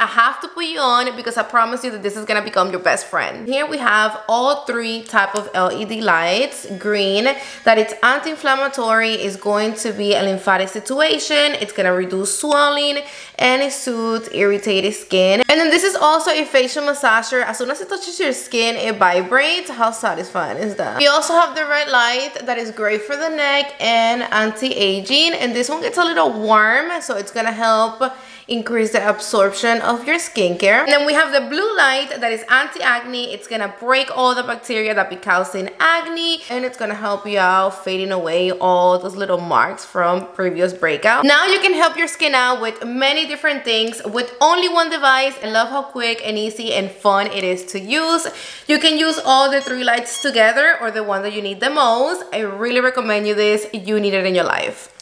I have to put you on because I promise you that this is gonna become your best friend. Here we have all three type of LED lights. Green, that it's anti-inflammatory, is going to be a lymphatic situation. It's gonna reduce swelling and it soothes irritated skin. And then this is also a facial massager. As soon as it touches your skin, it vibrates. How satisfying is that? We also have the red light that is great for the neck and anti-aging. And this one gets a little warm, so it's gonna help increase the absorption of your skincare. And then we have the blue light that is anti-acne. It's gonna break all the bacteria that be causing acne and it's gonna help you out fading away all those little marks from previous breakout. Now you can help your skin out with many different things with only one device. I love how quick and easy and fun it is to use. You can use all the three lights together or the one that you need the most. I really recommend you this. You need it in your life.